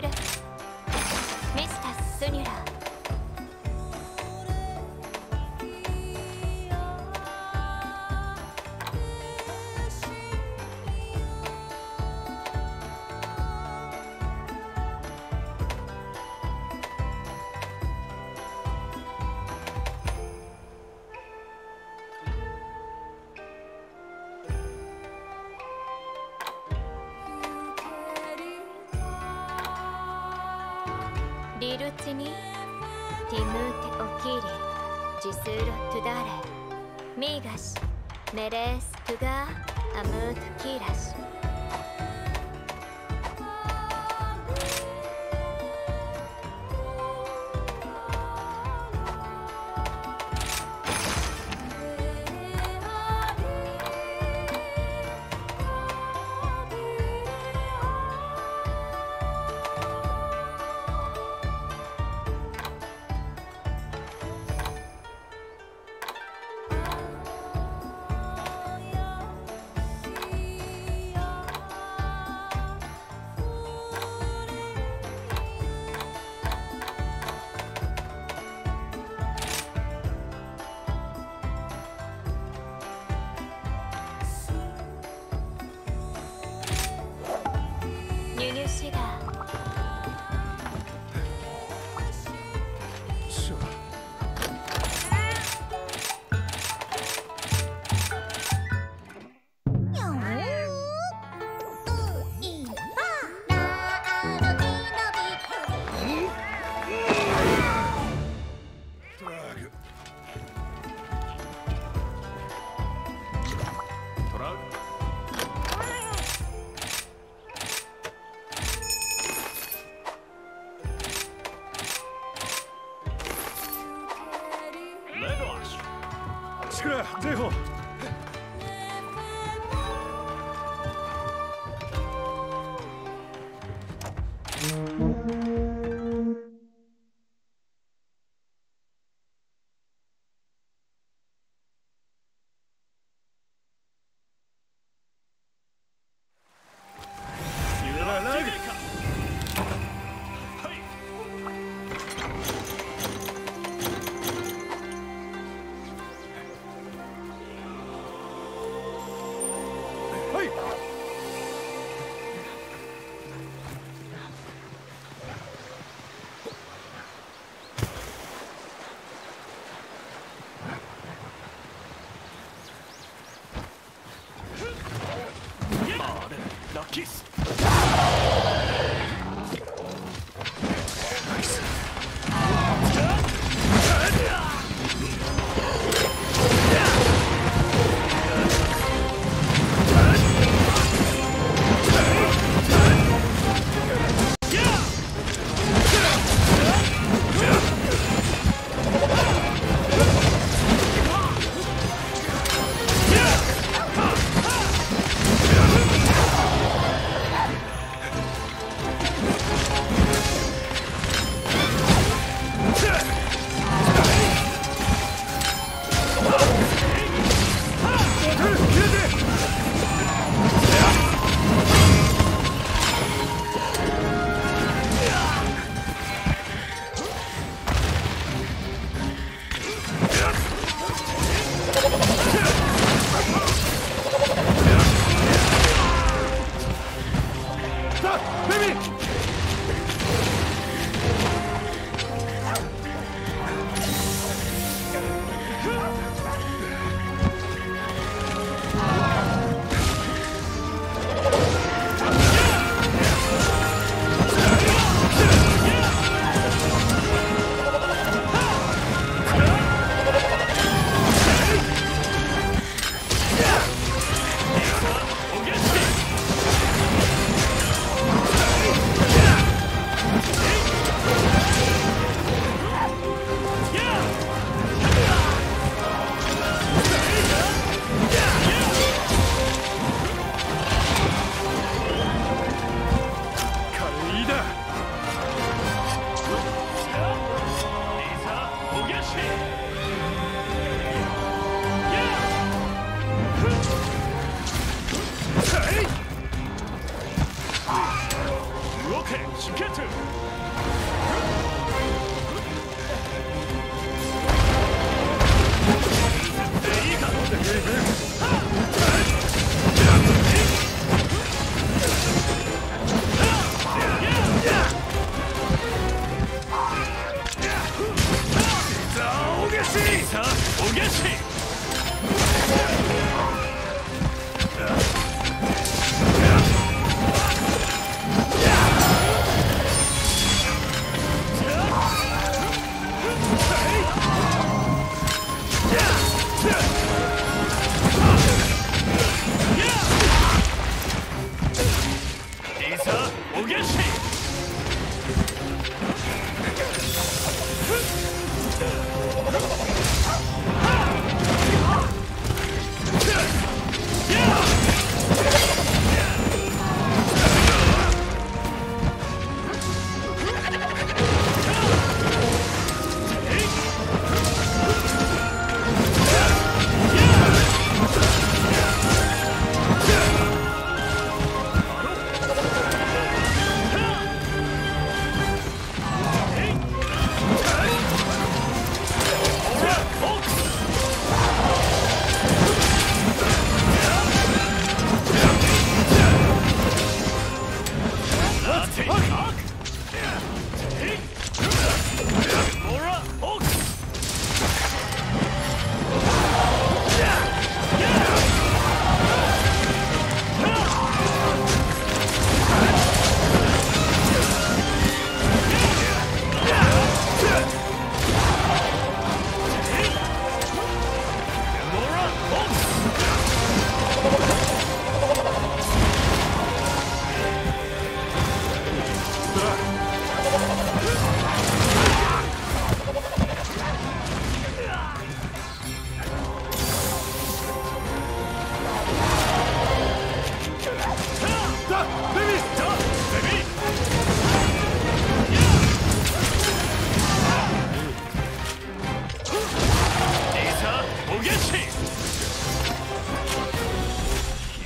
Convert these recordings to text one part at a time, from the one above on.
ュミスタース・スニュラー。migas, merezco amor, quieras. Three.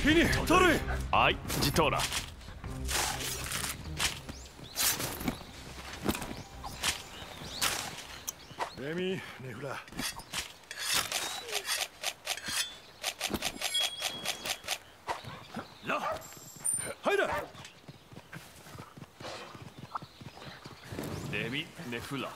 火に取る。はいジトーラレミネフララ入れ。レミネフラ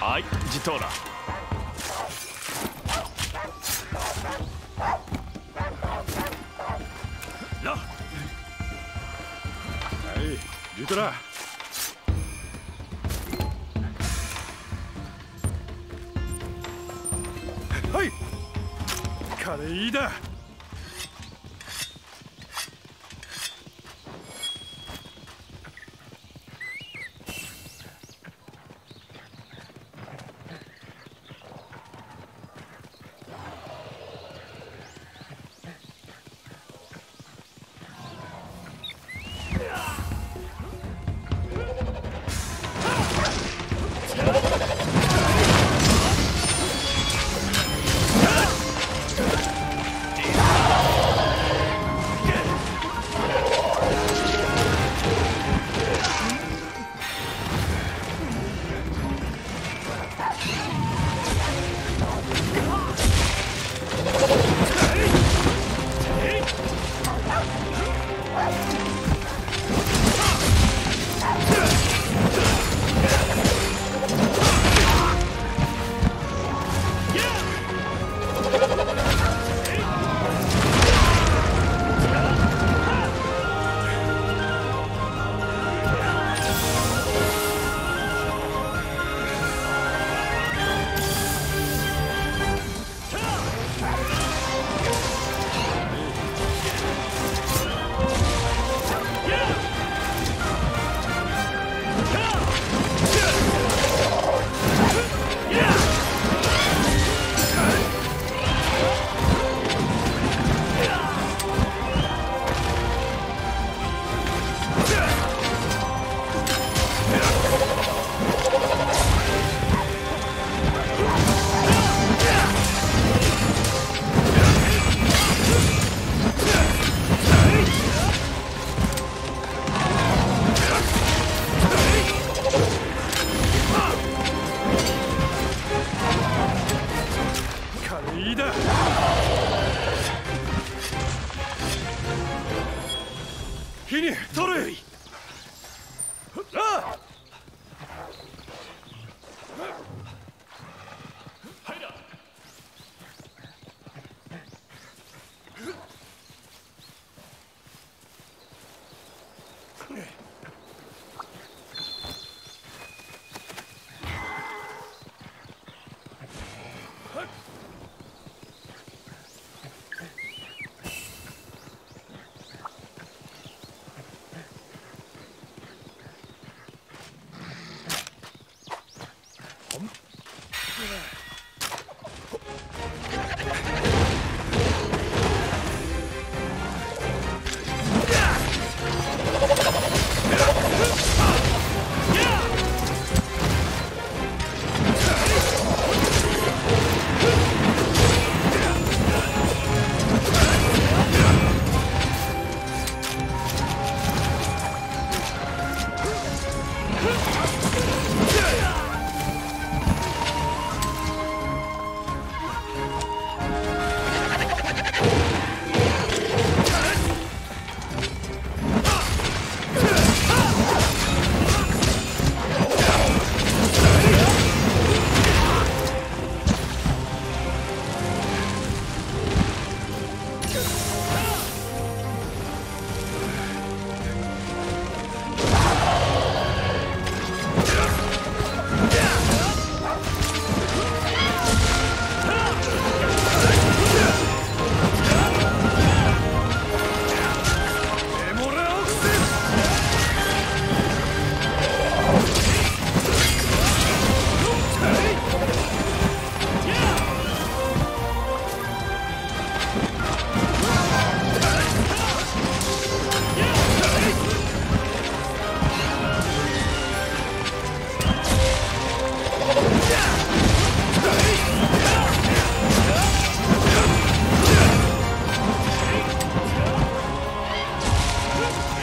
はいジトラ。はいカレーいいだ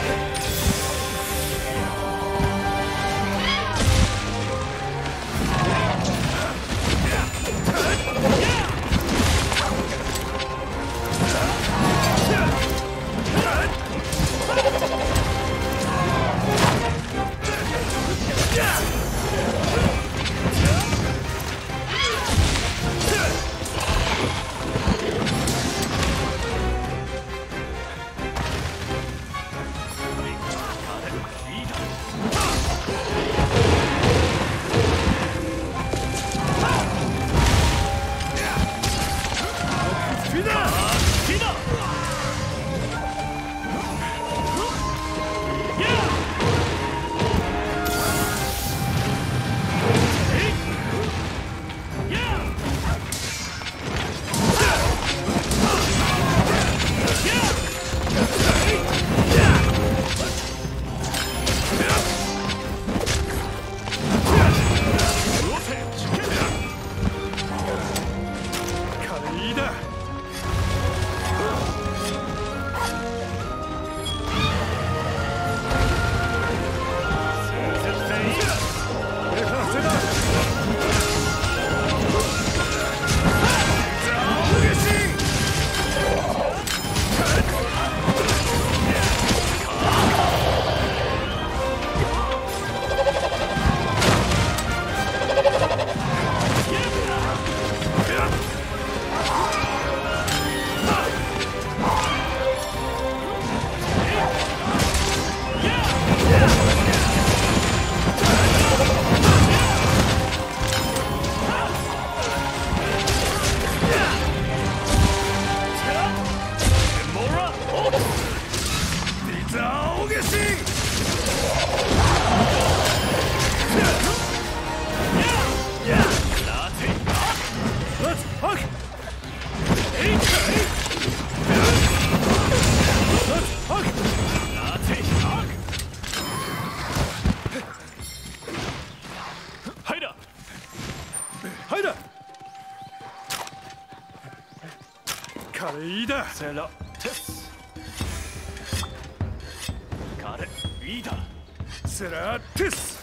Bye. テス彼ウィーダー。セラーテス。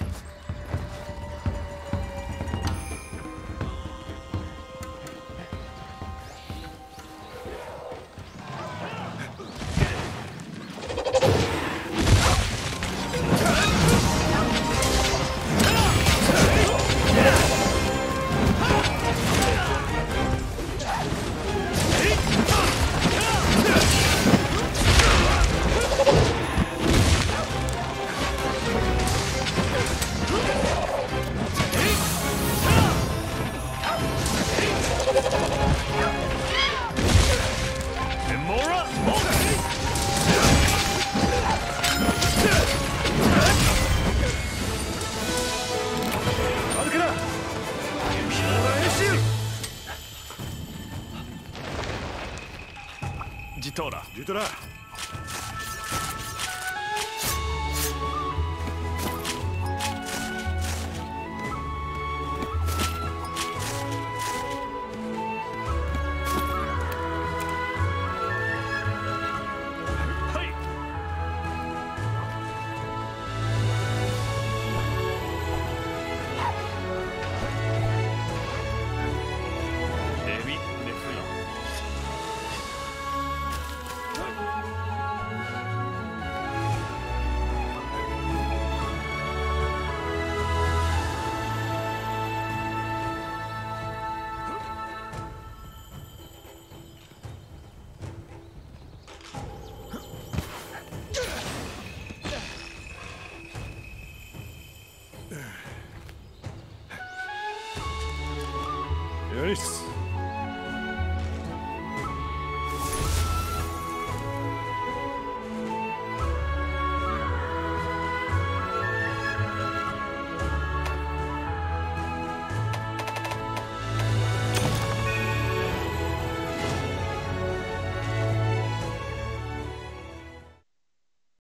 ジトーラジトラ